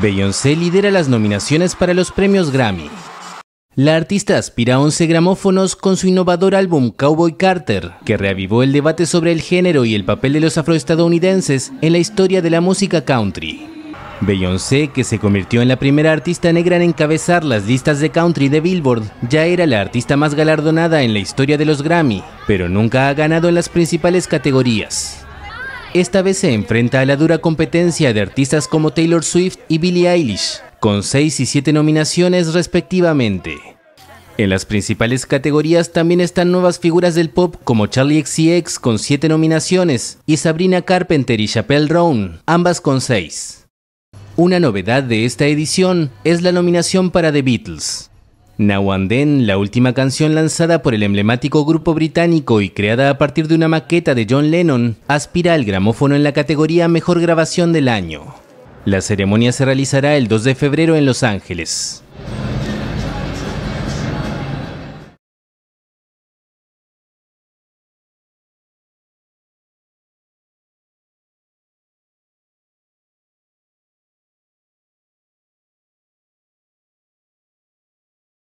Beyoncé lidera las nominaciones para los premios Grammy. La artista aspira a 11 gramófonos con su innovador álbum Cowboy Carter, que reavivó el debate sobre el género y el papel de los afroestadounidenses en la historia de la música country. Beyoncé, que se convirtió en la primera artista negra en encabezar las listas de country de Billboard, ya era la artista más galardonada en la historia de los Grammy, pero nunca ha ganado en las principales categorías. Esta vez se enfrenta a la dura competencia de artistas como Taylor Swift y Billie Eilish, con 6 y 7 nominaciones respectivamente. En las principales categorías también están nuevas figuras del pop como Charlie XCX con 7 nominaciones y Sabrina Carpenter y Chappelle Roan, ambas con 6. Una novedad de esta edición es la nominación para The Beatles. Now and Then, la última canción lanzada por el emblemático grupo británico y creada a partir de una maqueta de John Lennon, aspira al gramófono en la categoría Mejor Grabación del Año. La ceremonia se realizará el 2 de febrero en Los Ángeles.